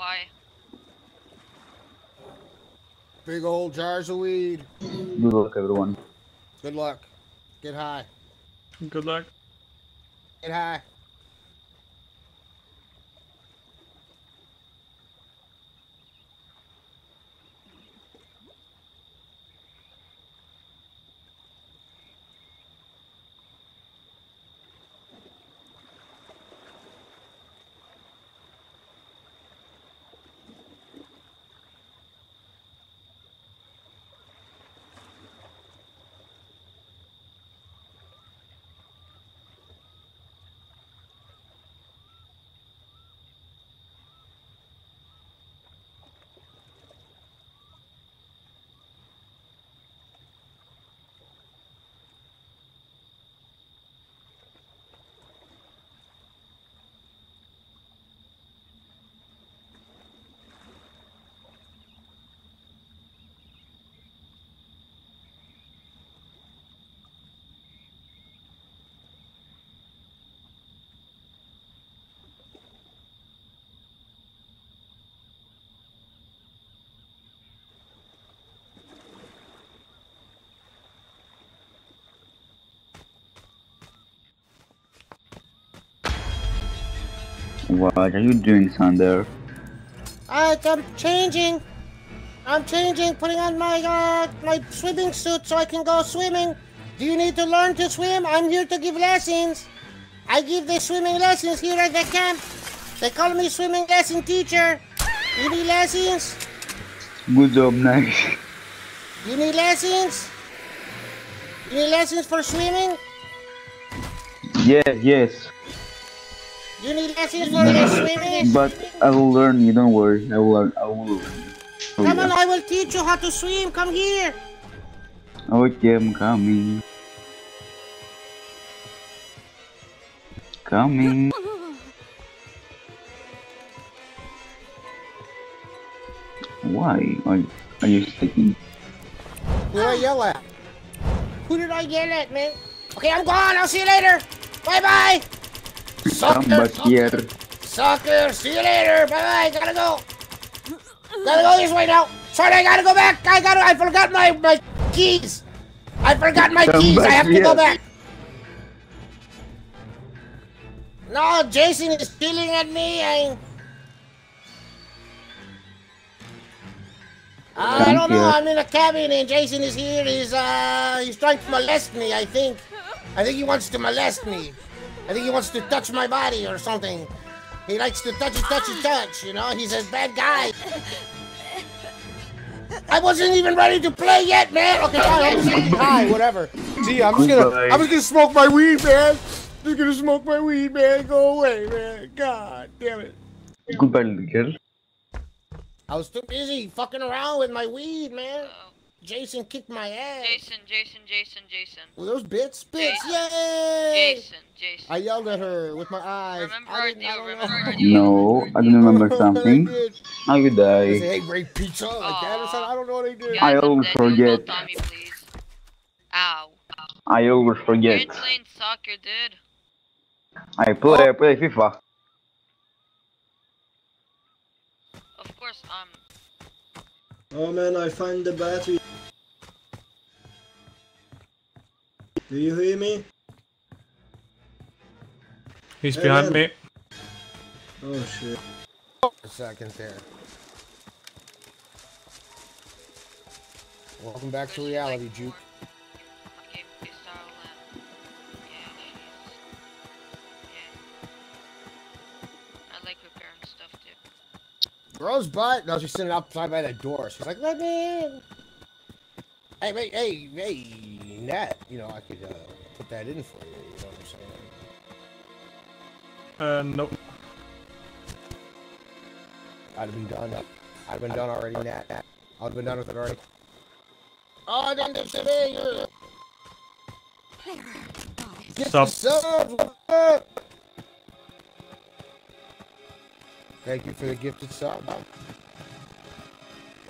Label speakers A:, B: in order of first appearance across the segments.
A: Why?
B: Big old jars of weed.
C: Good luck, everyone.
B: Good luck. Get high.
D: Good luck.
B: Get high.
C: What are you doing, Sander?
B: Alright, I'm changing. I'm changing, putting on my uh my swimming suit so I can go swimming. Do you need to learn to swim? I'm here to give lessons. I give the swimming lessons here at the camp. They call me swimming lesson teacher. You need lessons?
C: Good job, nice.
B: You need lessons? You need lessons for swimming?
C: Yes, yes.
B: You need lessons for the swimming?
C: But I will learn you, don't worry. I will learn. I will learn. Oh,
B: Come on. I will teach you how to swim. Come here.
C: Okay, I'm coming. Coming. Why are, are you sticking?
B: Who did I yell at? Who did I yell at, man? Okay, I'm gone. I'll see you later. Bye bye.
C: Come back here.
B: Sucker. See you later. Bye bye. Gotta go. Gotta go this way now. Sorry, I gotta go back. I gotta. I forgot my my keys. I forgot my
C: Come
B: keys. I have to go back. No, Jason is stealing at me. I. I don't know. I'm in a cabin and Jason is here. He's uh he's trying to molest me. I think. I think he wants to molest me. I think he wants to touch my body or something. He likes to touch. And touch, you know, he's a bad guy. I wasn't even ready to play yet, man. Okay, fine. I'm saying hi, whatever. See, I'm just gonna, I'm just gonna smoke my weed, man. Just gonna smoke my weed, man. Go away, man. God damn it.
C: Goodbye, little girl.
B: I was too busy fucking around with my weed, man.
A: Uh-oh.
B: Jason kicked my ass.
A: Jason, Jason, Jason, Jason.
B: Were those bits? Bits,
A: Jason.
B: yay!
A: Jason, Jason.
B: I yelled at her with my eyes.
A: Remember
B: I
A: our
B: didn't- I
A: deal,
B: don't
A: remember our deal.
C: No, I don't remember something.
B: did.
C: How you
B: I said,
C: die?
B: hey, break pizza like that or something. I don't know what I did.
C: I always forget.
A: tell please. Ow.
C: I always
A: You're
C: forget.
A: in playing soccer, dude.
C: I play, I play FIFA.
A: Of course, um,
E: Oh man, I find the battery. Do you hear me?
D: He's
E: Hey,
D: behind
E: man.
D: me.
E: Oh shit.
B: A second there. Welcome back to reality, Juke. Girl's butt. No, she's sitting outside by the door. She's like, let me in. Hey, wait, hey, hey, Nat. You know, I could uh, put that in for you. You know what I'm saying?
D: Uh, no.
B: I'd have been done. I'd have been done already, Nat. I'd have been done with it already. Oh, then the civilian. Get
D: Stop.
B: the Thank you for the gifted sub.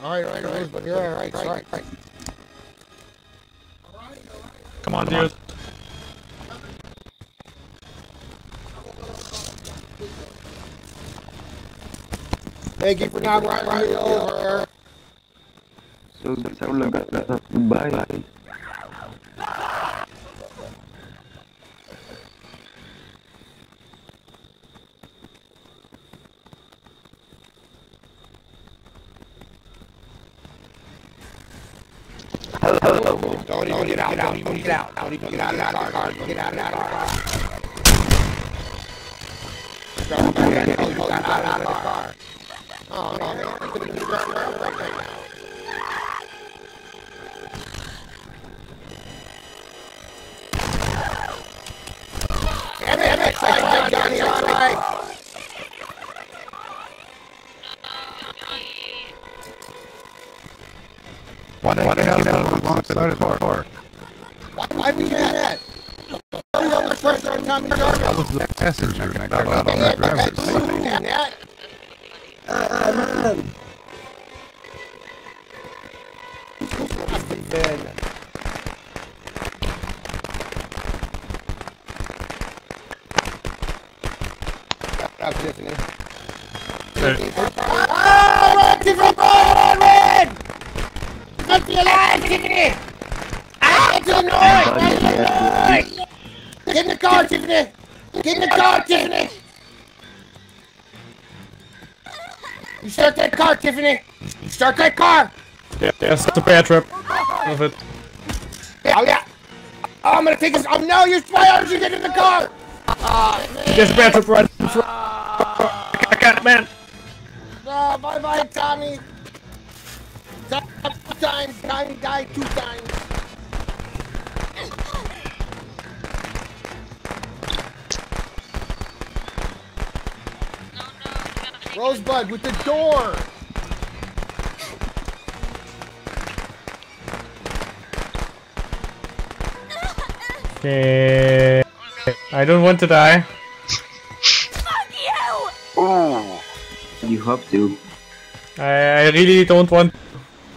B: All right, all right, all right, but you're all right, all right, all right.
D: Come on, dude.
B: Thank you for not running me over.
C: So that's how lang at goodbye.
B: Don't even even get out. Even get out of that car. Get out of that car. Don't get out of that car. Oh, man. I'm. Damn it, damn Johnny, all right.
F: The to
B: we did that? That was the first time Tommy
F: I
B: Jarvis.
F: was the passenger and I got out on the driver's side.
B: Damn that.
E: Ah, man.
B: Man. Tiffany.
D: Hey,
B: Oh, run, Tiffany, run, run! Don't be alive, Tiffany! Get to the north! Get to the north! Get in the car, Tiffany! Get in the car, Tiffany! You start that car, Tiffany! You start that car!
D: yeah, there's the bear trap of it.
B: Oh, yeah! Oh, I'm gonna take this. Oh, no, you why aren't you getting in the car?
D: There's a bear trap right in front. I can't, man.
B: Oh, bye bye, Tommy. Two times, Tommy died two times.
A: No, no, you gotta make
B: Rosebud with the door.
D: Okay. I don't want to die.
C: Fuck you Oh, You have to.
D: I, I really don't want.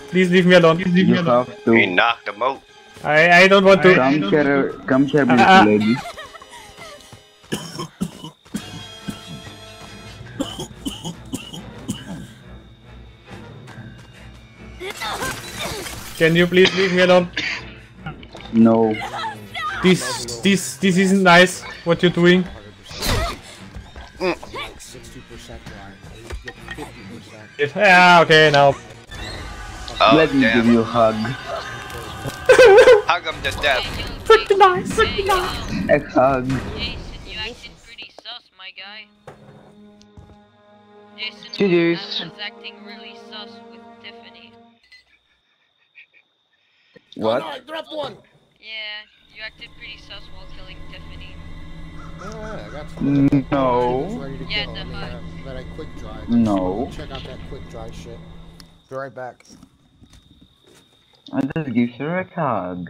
D: Please leave me alone. Please leave me
C: You
D: alone.
C: have
G: We
C: to.
G: knocked him out.
D: I, I don't want to.
C: Come here, come here,
D: Ah, ah.
C: beautiful lady.
D: Can you please leave me alone?
C: No.
D: This this this isn't nice. What you're doing?
B: Sixty percent dry. Fifty percent.
D: It, yeah. Okay. Now.
G: Oh,
C: Let me oh,
G: give
C: you a hug.
G: Hug him to death.
A: Hey, Pretty nice, pretty nice.
C: A hug.
A: Jason, you acted pretty sus, my guy. Jason
C: Cheers.
A: was acting really sus with Tiffany.
C: What?
B: Oh, no, I dropped one.
A: Yeah, you acted pretty sus while killing Tiffany.
B: Yeah, that's
C: No.
B: It's ready
A: Yeah,
B: go.
A: the
B: Let me,
A: hug.
B: uh, Let I quick dry.
C: No.
B: Check out that quick dry shit. Be right back.
C: I just give her a hug.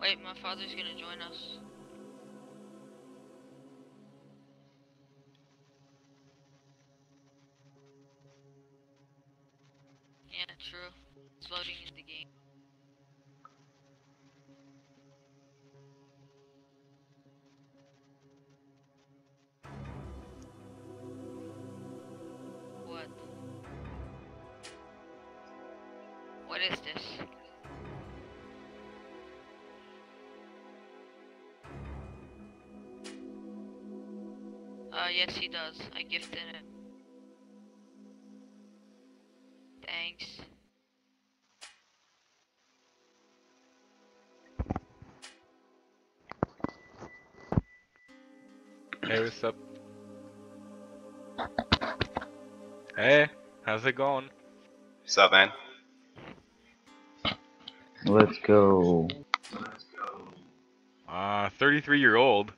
A: Wait, my father's gonna join us. Does. I gifted him. Thanks.
H: Hey, what's up? Hey, how's it going?
G: What's up, man?
C: Let's go.
H: Uh, 33 year old.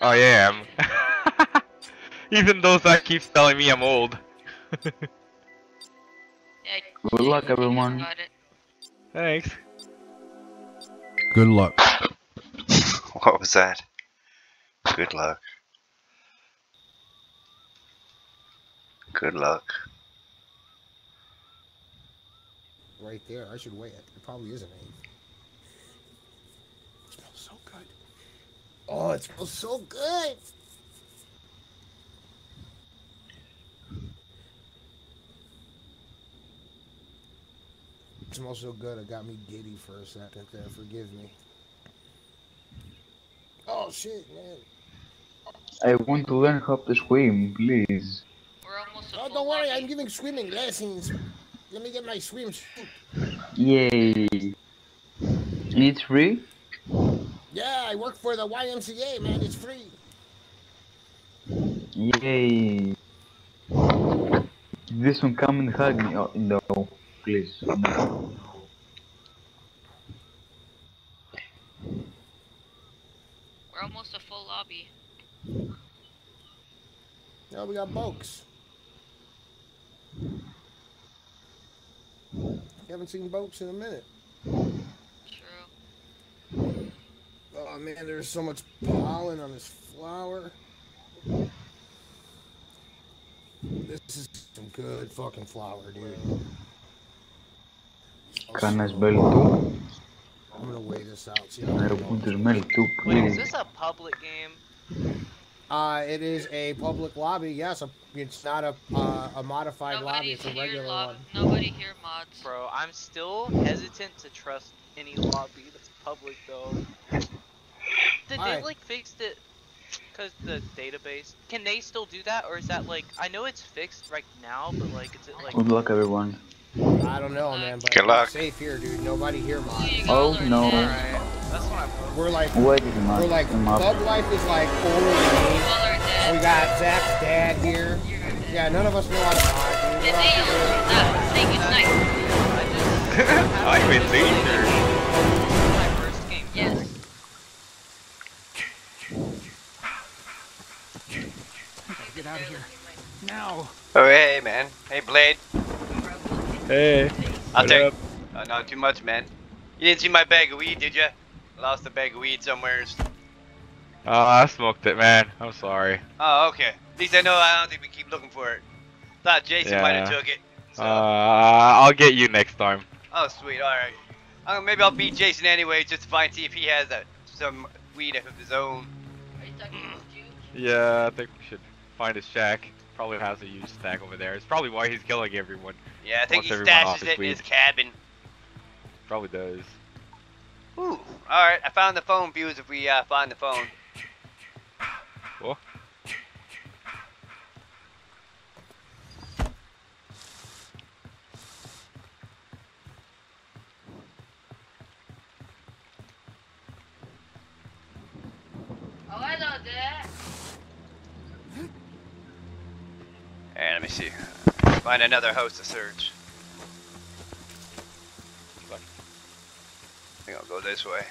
H: Oh, yeah, I'm. Even though Zach keeps telling me I'm old.
A: Yeah,
C: Good luck, everyone.
H: Thanks.
F: Good luck.
G: What was that? Good luck. Good luck.
B: Right there. I should weigh it. It probably is an eight. It smells so good. Oh, it smells so good. It smells so good. It got me giddy for a second there. Forgive me. Oh shit, man.
C: I want to learn how to swim, please.
A: We're almost
B: Oh, don't worry. I'm giving swimming lessons. Let me get my swim suit.
C: Yay. And it's free?
B: Yeah, I work for the YMCA, man. It's free.
C: Yay. This one come and hug me. Oh, no, please. No.
A: We're almost a full lobby.
B: Yeah, we got Bokes. Haven't seen Bokes in a minute.
A: True.
B: Oh man, there's so much pollen on this flower. This is some good fucking flower, dude.
C: Can I smell too?
B: I'm gonna weigh this out. See how
C: I
B: it
C: want to
B: goes.
C: smell too,
E: Wait, is this a public game?
B: Uh, it is a public lobby. Yes, a, it's not a uh, a modified lobby. It's a regular
A: lob-
B: one.
A: Nobody here mods.
E: Bro, I'm still hesitant to trust any lobby that's public though. Did
B: Why?
E: they like fixed it? Cause the database. Can they still do that, or is that like? I know it's fixed right now, but like, is it like?
C: Good luck, everyone.
B: I don't know, man, but
G: Good luck.
B: safe here, dude. Nobody here
A: Who
B: mods.
A: you
C: Oh, no.
E: Alright, that's what I'm.
B: We're like
C: Wait a
B: we're like
C: I'm
B: Life is like older than me.
A: Well, learn that.
B: We got Zach's dad here. Yeah, none of us know how to mod, dude.
A: Did
B: We're
A: they
B: all
A: learn? Say goodnight.
E: I just.
H: I'm in danger.
E: my first game.
A: Yes.
D: Get out of here. Now.
G: Oh, hey, man. Hey, Blade.
H: Hey.
G: I'll
H: what
G: take.
H: up?
G: Oh, not too much, man. You didn't see my bag of weed, did you? Lost a bag of weed somewhere.
H: Oh, I smoked it, man. I'm sorry.
G: Oh, okay. At least I know I don't think we keep looking for it. Thought Jason might have took it. So.
H: Uh, I'll get you next time.
G: oh, sweet. All right. Uh, maybe I'll beat Jason anyway, just to find see if he has a, some weed of his own.
A: Are you talking to you?
H: Yeah, I think we should find his shack. Probably has a huge stack over there. It's probably why he's killing everyone.
G: Yeah, I think he stashes it in
H: weed.
G: his cabin.
H: Probably does.
G: Ooh. All right. I found the phone fuse, If we uh, find the phone.
H: Cool.
A: Oh, hello there.
G: Alright, let me see. Find another house to search. I'll go this way.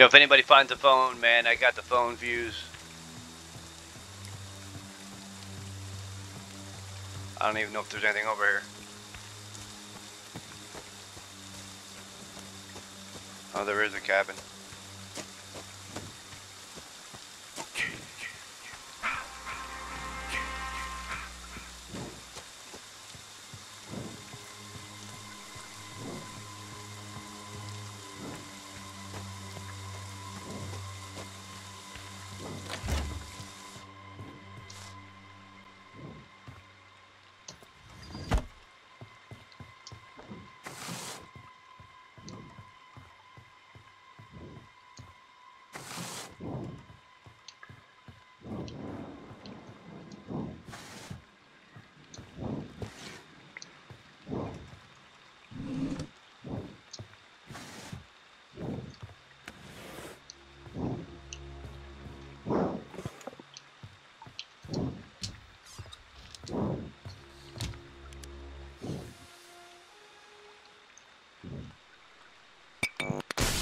G: Know, if anybody finds a phone, man, I got the phone fuse. I don't even know if there's anything over here. Oh, there is a cabin.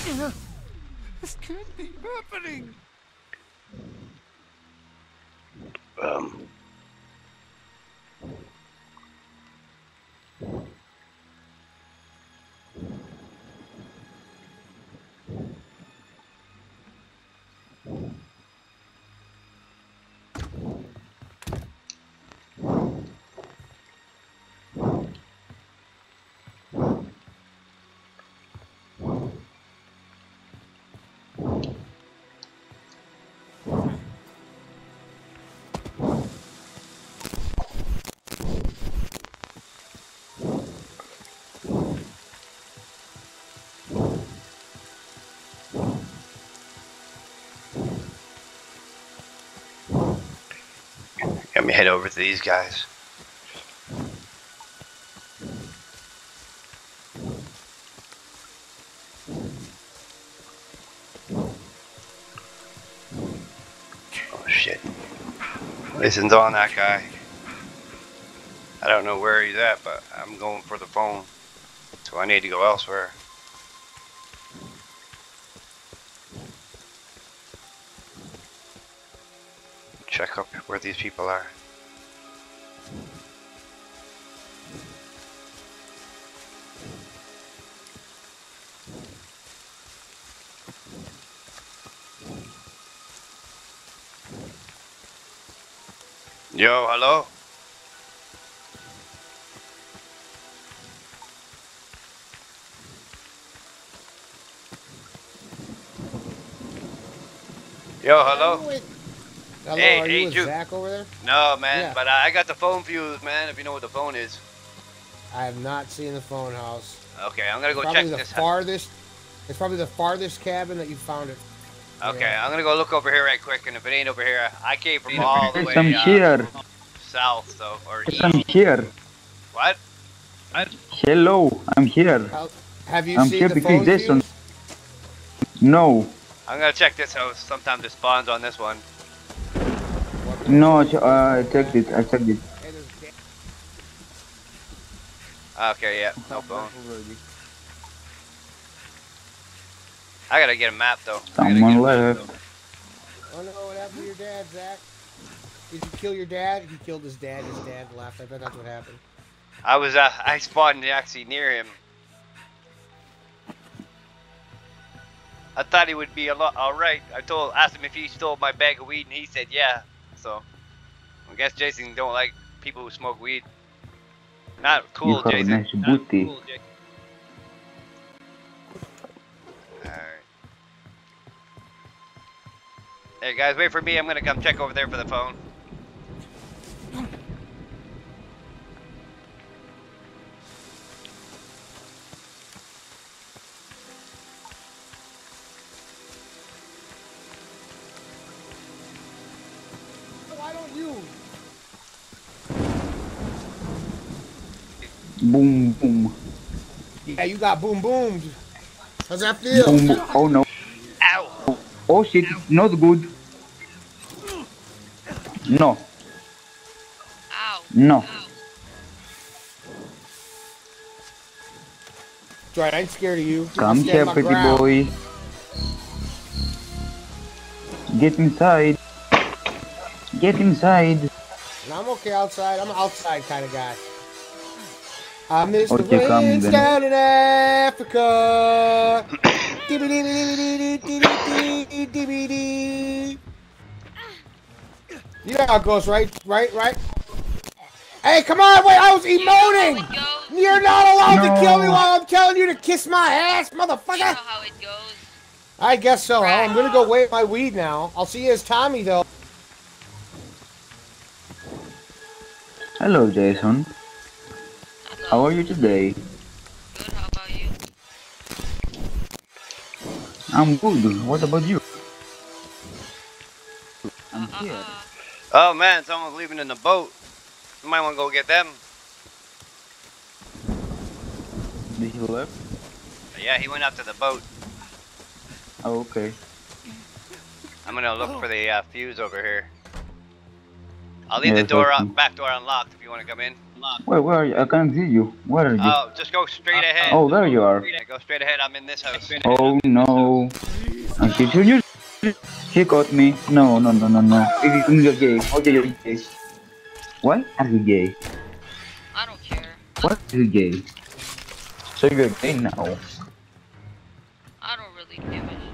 F: This can't be happening.
G: Let me head over to these guys. Oh shit. Listens on that guy. I don't know where he's at, but I'm going for the phone. So I need to go elsewhere. Where these people are. Yo, hello? Yo, hello?
B: Are you with- Hello,
G: Hey,
B: are
G: hey,
B: you with Zach over there?
G: No, man,
B: Yeah.
G: but I I got the phone fuse, man, if you know what the phone is.
B: I have not seen the phone house.
G: Okay, I'm gonna go
B: probably
G: check
B: the
G: this.
B: farthest. It's probably the farthest cabin that you found it.
G: Okay,
B: yeah.
G: I'm gonna go look over here right quick, and if it ain't over here, I came from all the
C: Yes,
G: way
C: I'm
G: uh,
C: here.
G: south, so or
C: Yes,
G: east.
C: I'm here.
G: What?
C: Hello, I'm here.
B: How, have you
C: I'm
B: seen
C: here
B: the
C: because
B: phone
C: Jason-
B: fuse?
C: No,
G: I'm gonna check this house. Sometimes it spawns on this one.
C: No, uh, I checked it. I checked it.
B: Hey, there's da-
G: Okay, yeah, no phone. I gotta get a map though. I gotta
C: Someone
G: get a map,
C: left.
B: Oh no, what happened to your dad, Zach? Did you kill your dad? He killed his dad. His dad left. I bet that's what happened.
G: I was uh, I spawned actually near him. I thought he would be a lot all right. I told asked him if he stole my bag of weed, and he said yeah. So I guess Jason don't like people who smoke weed. Not cool, Jason.
C: nice
G: Not
C: booty.
G: cool, Jason. Alright. Hey guys, wait for me. I'm gonna come check over there for the phone.
C: Boom, boom,
B: Yeah, you got boom boomed. How's that feel?
C: boom, boom. Oh no.
G: Ow!
C: Oh shit, not good. No,
A: Ow.
C: no.
A: Ow.
B: Right, I'm scared of you.
C: Come here, pretty
B: ground.
C: boy. Get inside. Get inside.
B: I'm okay outside. I'm an outside kind of guy. I miss the
C: Okay, come
B: rains
C: then.
B: down in Africa. You know how it goes, right? Right? Right? Hey, come on! Wait, I was
A: You
B: emoting. You're not allowed to kill me while I'm telling you to kiss my ass,
A: You know
B: motherfucker.
A: how it goes.
B: I guess so. huh? I'm gonna go wait my weed now. I'll see you as Tommy though.
C: Hello, Jason.
A: Hello.
C: How are you today?
A: Good. How about you?
C: I'm good. What about you? I'm
A: Uh,
C: here.
A: uh,
G: Oh man, someone's leaving in the boat. You might want to go get them.
C: Did he left?
G: Yeah, he went out to the boat.
C: Oh, okay.
G: I'm gonna look for the uh, fuse over here. I'll leave
C: Yeah,
G: the door
C: okay.
G: back door unlocked if you want to come in.
C: Wait, where are you? I can't see you. Where are you?
G: Oh, just go straight uh, ahead.
C: oh, there you are.
G: Go straight ahead. I'm in this house.
C: Oh no. Okay, should you? He caught me. No, no, no, no, no. If you- You're gay. Okay, you're gay. Why are you gay?
A: I don't care.
C: Why are you gay? So you're gay now.
A: I don't really give a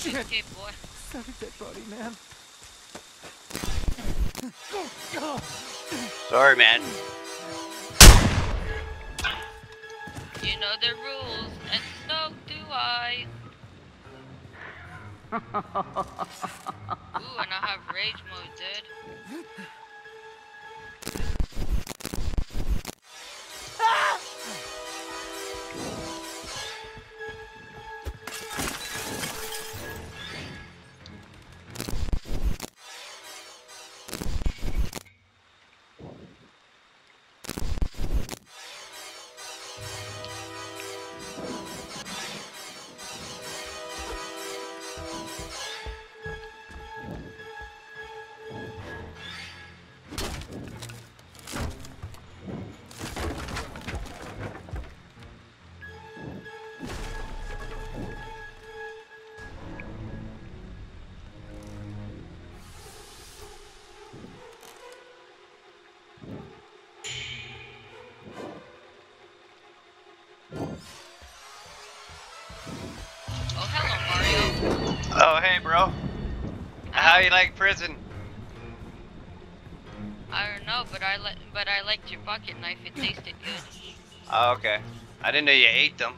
A: shit! escape, boy.
F: Son of that body, man.
G: Sorry, man.
A: You know the rules, and so do I.
G: like prison?
A: I don't know, but I like, but I liked your pocket knife. It tasted good.
G: Oh, okay. I didn't know you ate them.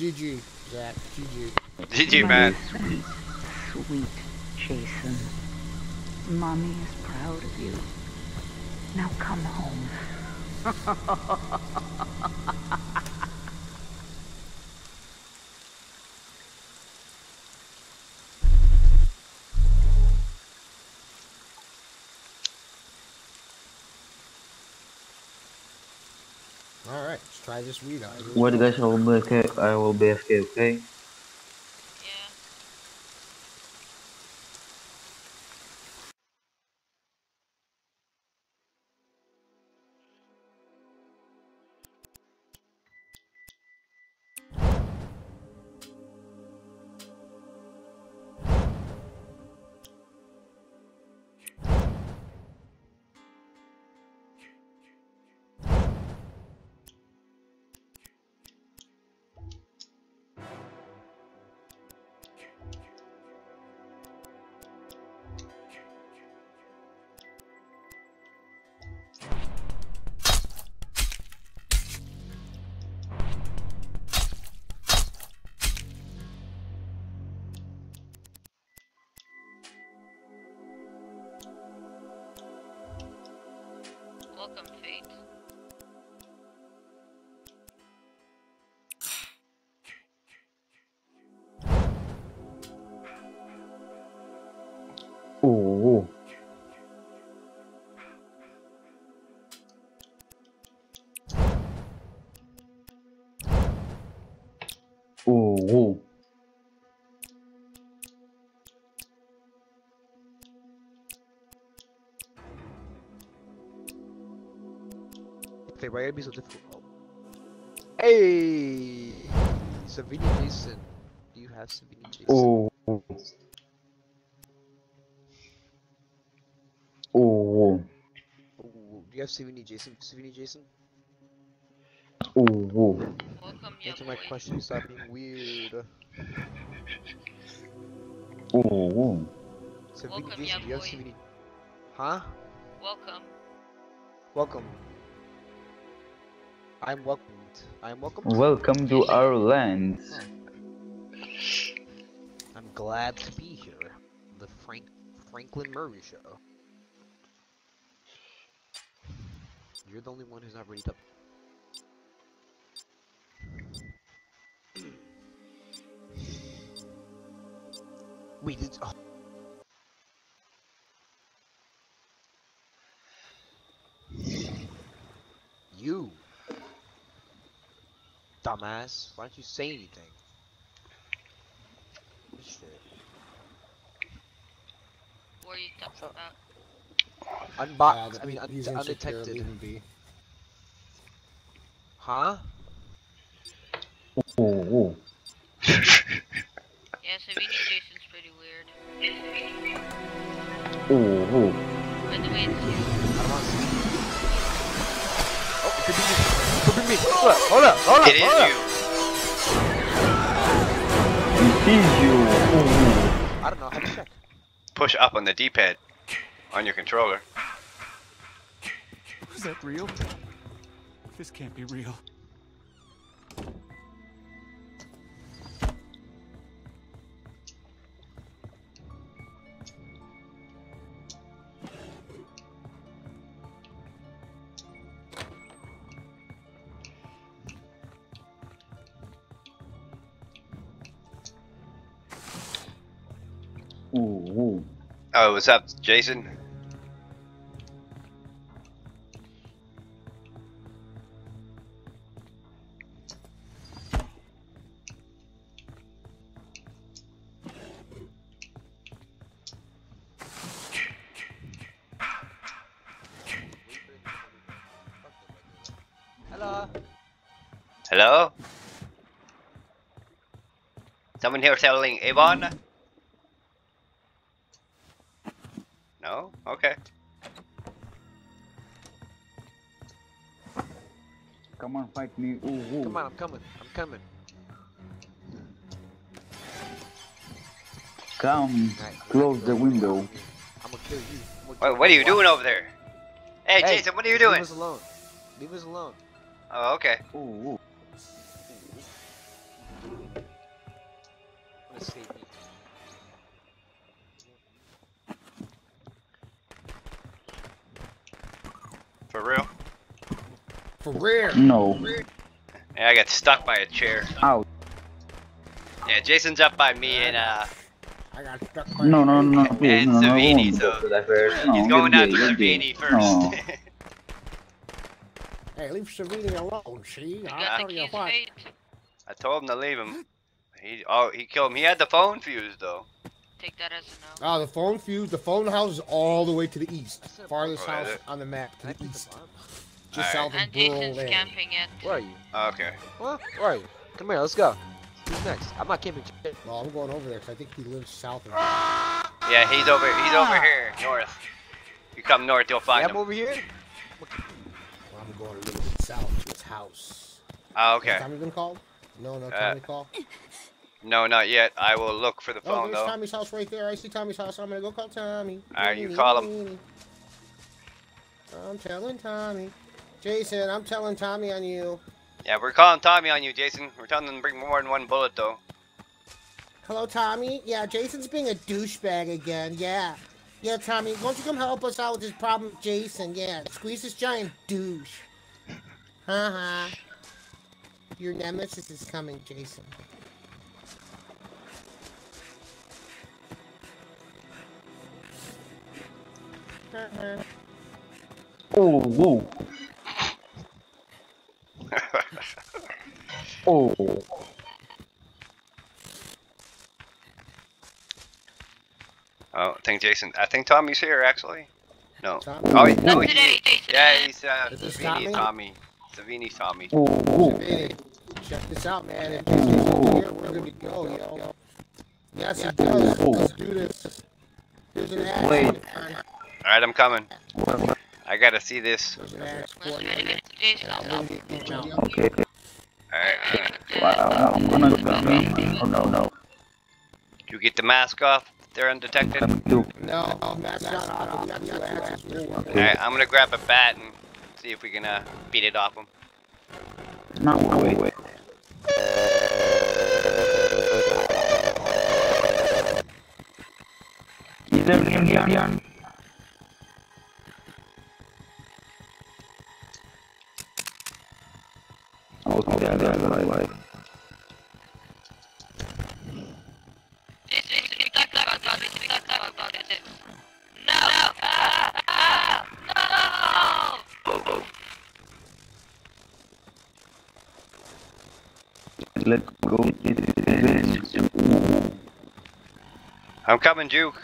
A: GG,
B: Zach. GG.
G: GG, man.
I: Sweet, sweet Jason. Mommy is proud of you. Now come home.
B: try out.
C: What guys? I will be. I will be okay. Okay.
A: welcome,
C: Fate. Oh.
J: Why gotta be so difficult? Oh. Hey, Savini Jason. Do you have Savini Jason?
C: Oh. Oh.
J: Ooh, do you have Savini Jason? Savini Jason?
C: Oh.
A: Welcome,
J: Answer my
A: boy.
J: question. Stop being weird.
C: Oh.
J: Savini
A: Welcome,
J: Jason. Do you have. Savini? Huh?
A: Welcome.
J: Welcome. I'm welcomed. I'm welcome.
C: Welcome to our land.
J: I'm glad to be here. The Frank Franklin Murray Show. You're the only one who's not ready up. Wait, it's, oh. You. Dumbass. Why don't you say anything? Shit.
A: What are you talking about?
J: Unbox. I mean, un-
B: he's
J: undetected.
B: leave him be.
J: Huh?
C: Oh.
A: Yeah, Savini Jason's pretty weird.
C: Oh.
A: By the way, it's you.
J: I don't want to see. Oh, it could be me. It could be me. Hold up, hold up, hold up.
G: It is
J: hold up.
G: you.
C: It is you.
J: I don't know. Have to check.
G: Push up on the D-pad on your controller.
F: Is that real? This can't be real.
C: Oh,
G: what's up, Jason?
J: Hello.
G: Hello? Someone here telling Avon?
C: Come on, fight me. Oh.
J: Come on, I'm coming. I'm coming.
C: Come.
J: Alright,
C: Close the window.
J: I'm gonna kill you. Gonna
G: What,
J: kill
G: what are you doing over there? Hey,
J: Hey,
G: Jason, what are you doing?
J: Leave us alone. Leave us alone.
G: Oh, okay.
C: Oh.
J: I'm
C: No.
G: Yeah, I got stuck by a chair.
C: Out.
G: Yeah, Jason's up by me and uh,
B: I got stuck by
C: No, no, no, no, please.
G: And
C: No, no,
G: Savini,
C: won't
G: so
C: to that first. No,
G: he's going
C: gay,
G: after
C: get gay.
G: Savini first.
C: No.
B: Hey, leave Savini alone, see?
A: You
B: I'll tell you what.
G: I told him to leave him. He oh he killed him. He had the phone fuse though.
A: Take that as a no.
B: Oh, the phone fuse. The phone house is all the way to the east. Farthest
G: Oh,
B: house on the map to
J: I
B: the
J: take the
B: east.
J: Bomb?
B: Just
G: Alright.
B: south
A: And
B: of Burl
A: Jason's
B: Lane.
A: camping it.
J: Where are you?
G: Okay.
J: What? Where are you? Come here, let's go. Who's next? I'm not camping shit.
B: Well, I'm going over there because I think he lives south of me.
G: Yeah, he's over he's over here, north. You come north, you'll
J: Yeah,
G: find
J: I'm over here.
B: Well, I'm going a little bit south to his house.
G: Oh,
B: Has
G: okay.
B: Tommy been called? No, no
G: Uh,
B: Tommy call.
G: No, not yet. I will look for the
B: Oh,
G: phone
B: there's
G: though.
B: Tommy's house right there. I see Tommy's house. I'm gonna go call Tommy.
G: Alright, you call him.
B: I'm telling Tommy. Jason, I'm telling Tommy on you.
G: Yeah, we're calling Tommy on you, Jason. We're telling him to bring more than one bullet though.
B: Hello, Tommy. Yeah, Jason's being a douchebag again. Yeah. Yeah, Tommy, won't you come help us out with this problem Jason? Yeah, squeeze this giant douche. Haha. Your nemesis is coming, Jason. Uh -huh.
C: Oh, whoa. Oh.
G: Oh, I think Jason. I think Tommy's here actually. No.
B: Tommy?
G: Oh, he,
A: Not
G: no, he,
A: today,
G: yeah, he's uh, Savini
B: Tommy?
G: Tommy. Savini Tommy.
C: Oh, oh.
B: Hey, check this out, man. If this is here, we're good to go, yo. Yes, it does. Let's do this. Here's an axe.
C: Wait.
G: All right, I'm coming. I gotta see this.
C: Okay.
G: All right.
C: Wow, I'm gonna come. Oh, no, no.
G: You get the mask off. They're undetected.
B: No, not off. We got two axes. We'll work it.
G: right, I'm gonna grab a bat and see if we can uh, beat it off them.
C: No, wait, wait. Is there Indian? Okay, right, right.
A: Jason, we can talk about this. We can talk about this. No! Ah, ah, no!
C: Let's go.
G: I'm coming, Juke.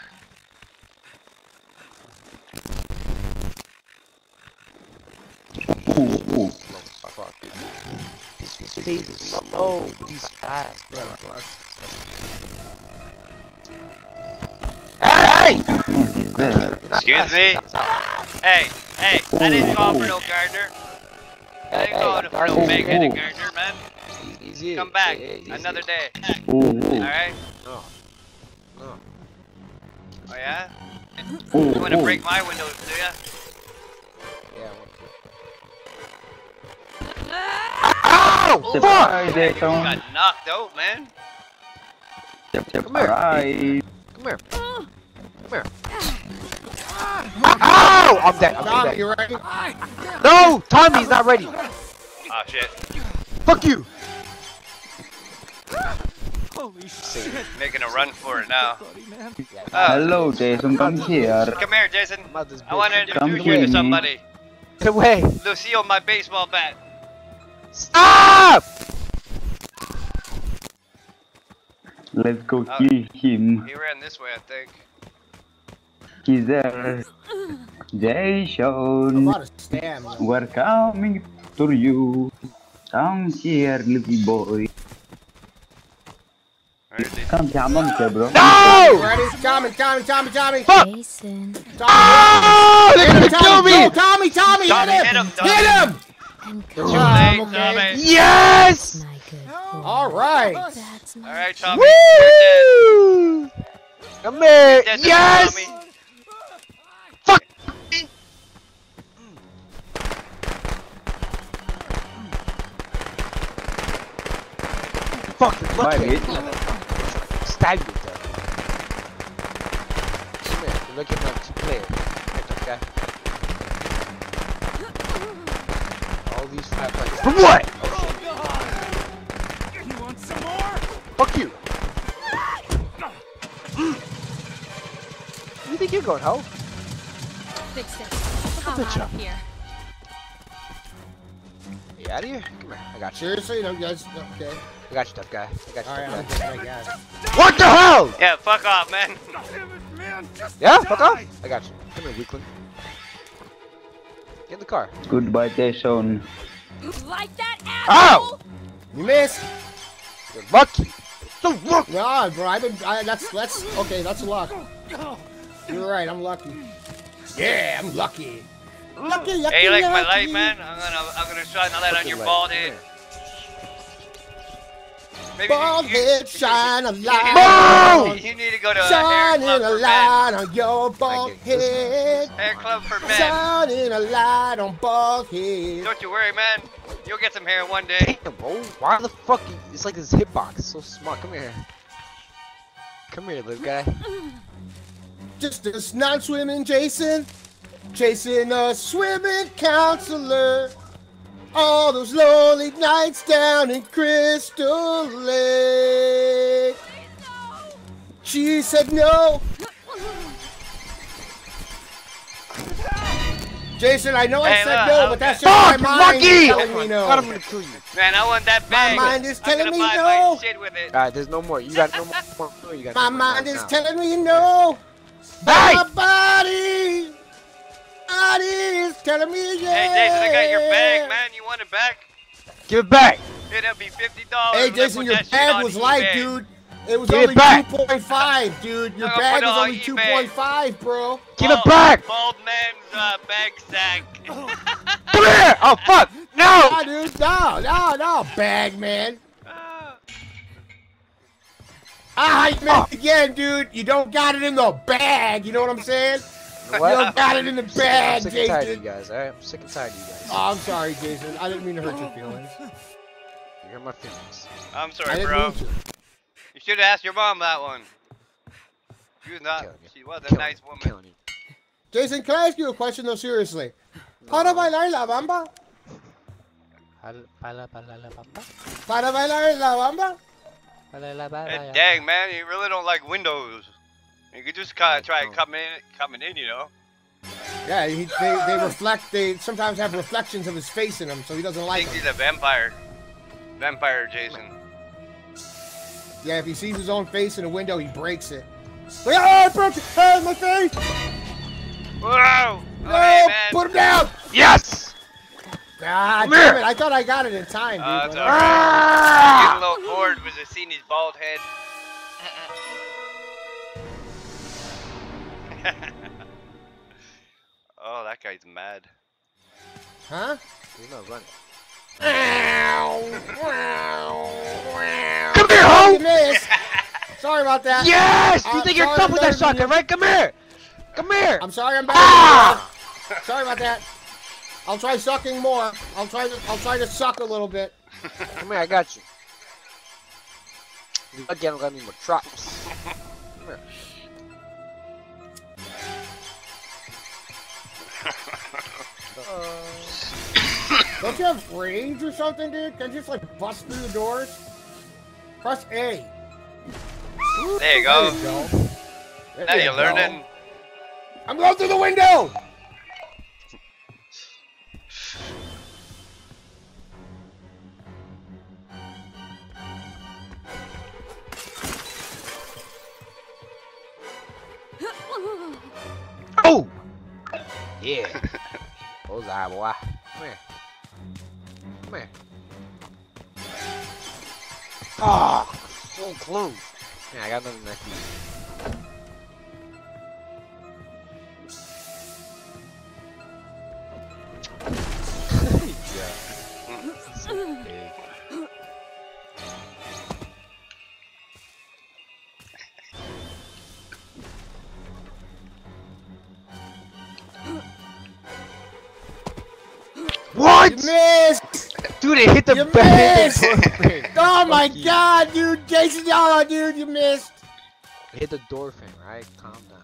C: Ooh, ooh.
J: Oh, he's fast.
C: What is that?
G: Excuse me. Hey, hey, I didn't call for no gardener. I didn't call for no big-headed gardener, man.
J: Easy.
G: Come back
J: Hey, easy.
G: another day.
C: Mm-hmm. Alright?
G: All
C: ooh.
J: No. No.
G: Oh yeah?
C: Ooh,
G: You wanna
C: mm-hmm.
G: break my windows, do ya? Oh,
C: Surprise,
G: You got knocked out, man.
C: Yep, yep,
J: Come here.
C: alright.
J: Come here. Come here. Ow! I'm dead. I'm
B: Tommy,
J: dead.
B: you ready?
J: No! Tommy's not ready.
G: Oh shit.
J: Fuck you.
F: Holy shit.
G: Making a run for it now.
F: Buddy, man.
G: Oh,
C: Hello, Jason, come here.
G: come here, Jason.
J: I'm out this
G: I want to
J: bitch.
G: Introduce you
C: here.
G: to somebody.
J: Get away.
G: Lucille, my baseball bat.
J: Stop!
C: Let's go
G: Uh,
C: kill him.
G: He ran this way, I think.
C: He's there.
B: I'm
C: Jason,
B: out of stamina.
C: we're coming to you. Come here, little boy.
G: Where is he?
C: Come here, I'm bro.
J: No!
B: Ready? Tommy, Tommy, Tommy, Tommy.
J: Fuck!
K: Jason
B: Tommy,
J: Oh! They're gonna kill me!
B: Tommy, Tommy,
G: Tommy,
B: hit
G: hit
B: him!
G: him, Tommy.
B: Hit him!
K: And
G: Too
K: come
G: late,
B: okay.
G: Tommy.
J: Yes!
K: my.
B: All right.
K: All
G: right, Tommy.
J: Woo! Come here!
G: dead. Dead,
J: Yes!
G: Tommy.
J: Fuck! Fuck, you're
C: Bye,
J: Stab you with that. Come here, you're looking like two player. Right, that guy. All these firefighters. For what?
F: Oh, you want some more?
J: Fuck you! Where do you think you're going, ho?
K: Fix it.
J: the
K: Come
J: bitch
K: out
J: up.
K: of here.
J: You out of here? Come here, I got you.
B: Seriously, no, guys. Okay.
J: I got you, tough guy. I got you,
B: All right,
J: tough
B: good,
J: guy. What the hell?
G: Yeah, fuck off, man.
F: Damn it, man.
J: Yeah,
F: die.
J: fuck off. I got you. Come here, weakling. Get in the car.
C: Goodbye, Jason.
K: You like that,
J: Ow!
B: You missed.
J: You're lucky. So lucky.
B: No, bro. I've been. I, that's that's okay. That's luck. You're right. I'm lucky. Yeah, I'm lucky. Lucky, lucky,
G: Hey, you like my light, man? I'm gonna, I'm gonna shine the light on your
J: light.
G: bald head.
J: here.
G: Maybe
B: Bald
G: you, you,
B: head, shine a light.
G: need, you need to go to a hair club
B: a
G: for men.
B: light on your bald
J: get this
B: head.
G: Hair club for men.
B: Shining a light on bald head.
G: Don't you worry, man. You'll get some hair one day.
J: Damn, bro. Why the fuck? You, it's like this hitbox. So smart. Come here. Come here, little guy.
B: Just this non-swimming Jason, chasing a swimming counselor. All those lonely nights down in Crystal Lake. She said no. Jason, I know I said
G: look,
B: no,
G: I'm
B: but that's
G: good.
B: just my mind
J: Lucky!
B: telling me no.
J: God, I'm gonna kill you.
G: Man, I want that bag.
B: My mind is telling me no.
G: my shit with it.
J: Alright, there's no more. You got no more. more. You got
B: My
J: no more
B: mind
J: right
B: is
J: now.
B: telling me no.
J: Hey!
B: My body, body telling me yeah.
G: Hey, Jason, I got your bag, man. You want it back?
J: Give it back.
G: It'll be fifty dollars.
B: Hey, Jason, your bag was light, dude. It was
J: Give it
B: only
J: back.
B: 2.5, dude. Your
G: I'm
B: bag was
G: on
B: only
G: eBay.
B: 2.5, bro.
J: Give it back.
G: Bald man's uh, bag sack.
J: Come here. Oh fuck. No.
B: Nah, dude, no, no, no, bag, man. I missed
J: Oh.
B: again, dude. You don't got it in the bag. You know what I'm saying?
J: You what?
B: You don't got it in the
J: I'm
B: bag,
J: sick and tired of you
B: Jason.
J: guys. Alright, I'm sick and tired of you guys.
B: Oh, I'm sorry, Jason. I didn't mean to hurt your feelings.
J: You hurt my feelings.
G: I'm
B: I
G: sorry,
B: didn't
G: bro.
B: mean.
G: You should have asked your mom that one. She was not. She was a
J: Killing
G: nice woman.
J: Killing you.
B: Jason, can I ask you a question though, seriously? Para bailar la bamba?
J: Pala, pala, la, bamba.
B: Para bailar la bamba?
J: Pala, la, ba,
G: Hey, dang, man, you really don't like windows. You could just kind of try
J: don't.
G: coming in, coming in, you know.
B: Yeah, he, they, they reflect, they sometimes have reflections of his face in them, so he doesn't
G: I
B: like
G: think
B: them.
G: he's a vampire. Vampire Jason.
B: Yeah, if he sees his own face in a window, he breaks it. Like, oh, I broke it! Hey, my face!
G: Whoa! Oh,
B: No,
G: hey,
B: put him down!
J: Yes.
B: God
J: Come
B: damn
J: here.
B: it, I thought I got it in time, dude.
G: Oh, it's
B: but-
G: alright.
J: Ah!
G: Getting a little bored with just seeing his bald head. oh, that guy's mad.
B: Huh?
J: He's not running.
B: Come
J: here, ho!
B: You. Sorry about that.
J: Yes. You
B: I'm
J: think you're tough with that
B: better than
J: shotgun, right? Come here. Come here.
B: I'm sorry, I'm better.
J: Ah!
B: Sorry about that. I'll try sucking more. I'll try to. I'll try to suck a little bit.
J: Come here. I got you. You again got me more traps.
B: Don't you have rage or something, dude? Can you just like bust through the doors? Press A.
G: There you go.
B: There you go. There
G: Now
B: you
G: you're
B: go.
G: learning.
B: I'm going through the window.
J: Yeah. Bullseye, boy. Come here. Come here. Oh, so close. Yeah, I got nothing left to eat. yeah. What?
B: You missed.
J: Dude, it hit the
B: You
J: back.
B: missed. Oh my god, dude. Jason, oh, dude, you missed.
J: Hit the door frame, right? Calm down.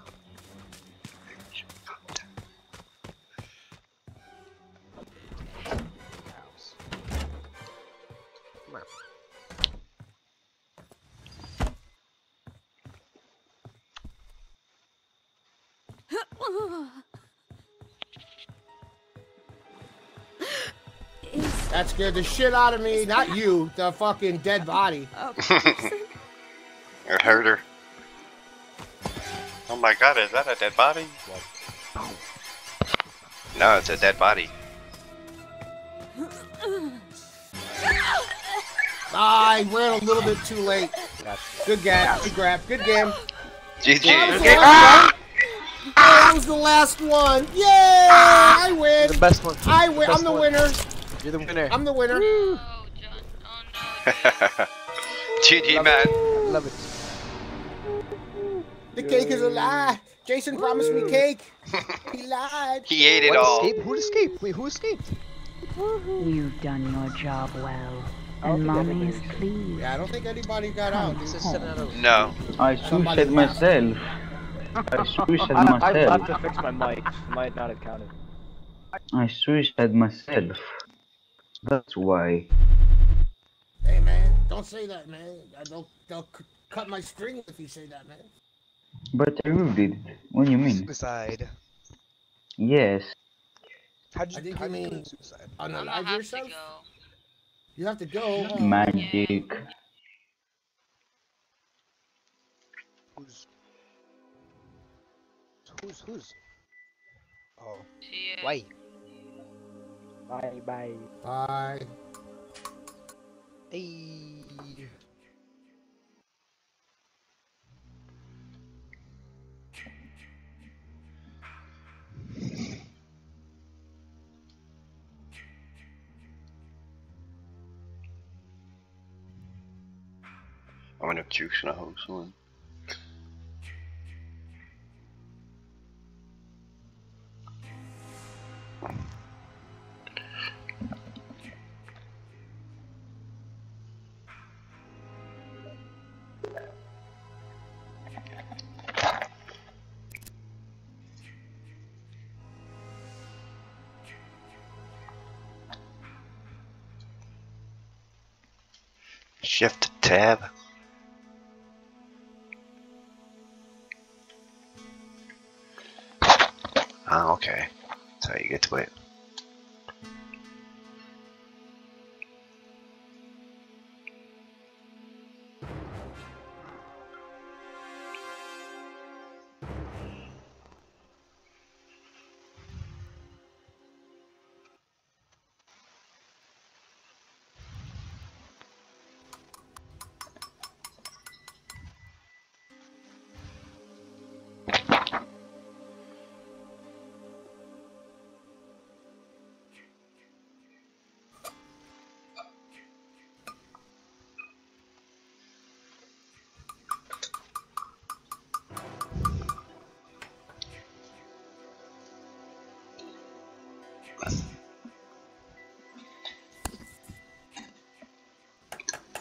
B: That scared the shit out of me. Not you, the fucking dead body.
K: a person?
G: It hurt her. Oh my god, is that a dead body? No, it's a dead body.
B: Ah, I ran a little bit too late. Good grab. Good grab. Good game.
G: GG.
B: That was the last one. That was the last one. Yay! I win.
J: the best one.
B: I win.
J: best
B: I'm the
J: one.
B: winner.
J: You're the winner.
B: I'm the winner.
A: Oh, John. Oh, no.
G: GG, man.
J: it. Love it.
B: The cake is a lie. Jason promised me cake. He lied.
G: He ate it
J: What
G: all.
J: escaped? Who escaped? Wait, who escaped?
I: You've done your job well,
J: I
I: and Mommy is
J: anybody-
I: pleased.
B: Yeah, I don't think anybody got out,
J: This is seven out of
G: No.
C: I
B: Somebody
C: suicide myself. I suicide
D: I, I have to fix my mic. It might not have counted.
C: I suicide myself. That's why.
B: Hey, man, don't say that, man. Uh, They'll, they'll c- cut my string if you say that, man.
C: But I really it. What do you mean?
J: suicide.
C: Yes.
J: How'd you,
B: I think
J: how'd
B: you
J: you
B: mean
J: suicide?
A: I'm gonna
B: unalive
A: have
B: yourself.
A: to go.
B: You have to go.
C: Magic.
J: Who's who's who's? Oh,
A: See ya.
J: Wait.
L: Bye bye.
B: Bye.
J: Hey.
G: I wonder if Duke's gonna host one. Tab.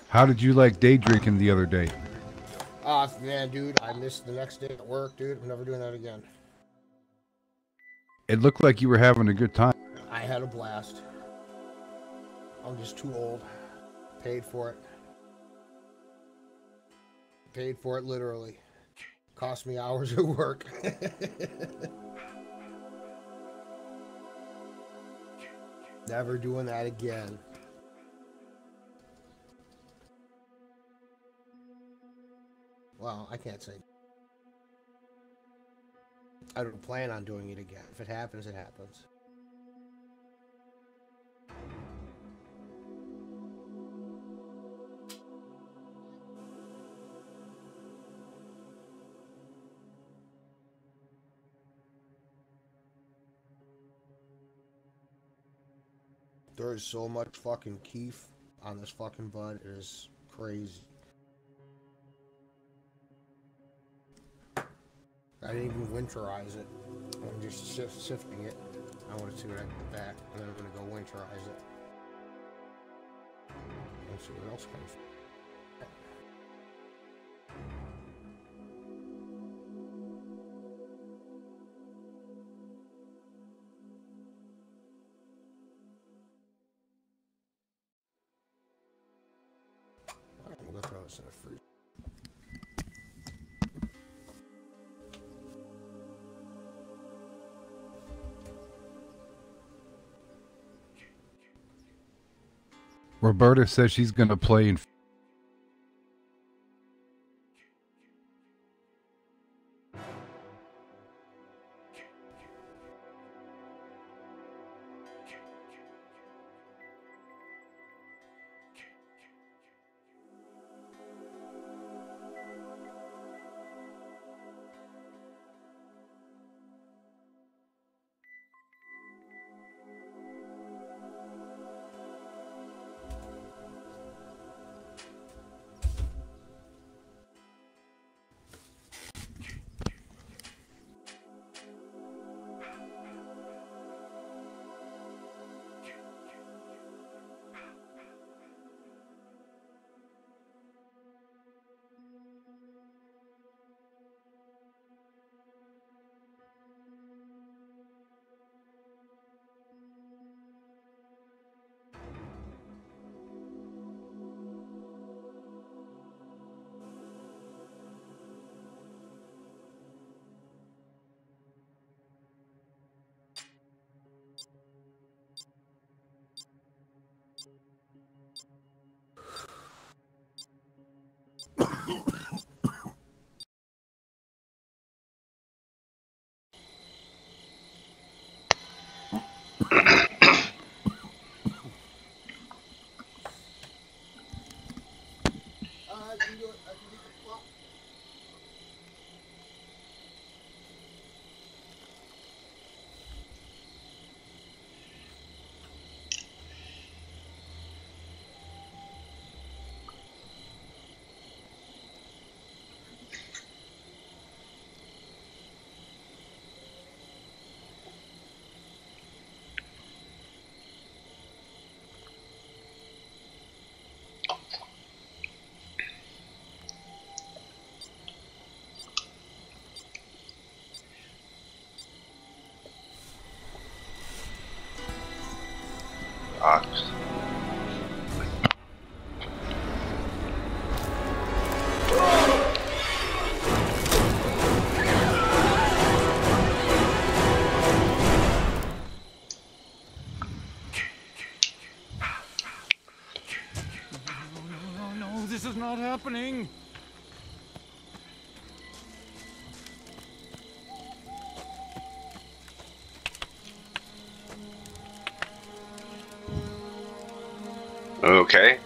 G: How
F: did you like day drinking the other day?
B: Ah, man, dude, I missed the next day at work, dude. I'm never doing that again.
F: It looked like you were having a good time.
B: I had a blast. I'm just too old. Paid for it. Paid for it literally. Cost me hours of work. Never doing that again. Well, I can't say. I don't plan on doing it again. If it happens, it happens. There is so much fucking keef on this fucking bud. It is crazy. I didn't even winterize it. I'm just sif- sifting it. I want to see what I get back, and then I'm gonna go winterize it. Let's see what else comes.
F: Roberta says she's going to play in.
G: Ox.
M: No, no, this is not happening.
G: Okay.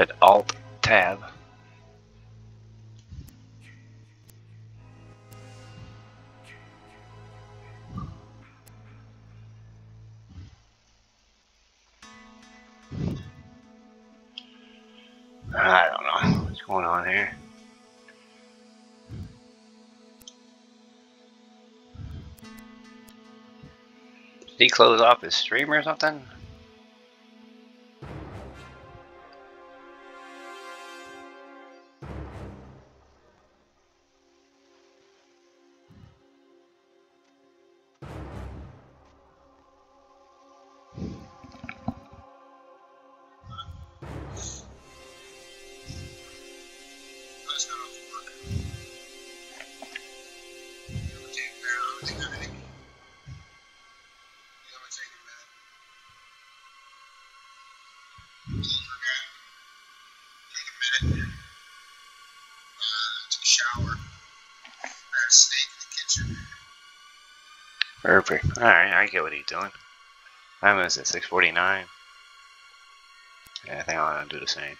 G: Said Alt Tab. I don't know what's going on here. Did he close off his stream or something? Perfect. Alright, I get what he's doing. Is at 649. Yeah, I think I'm gonna do the same.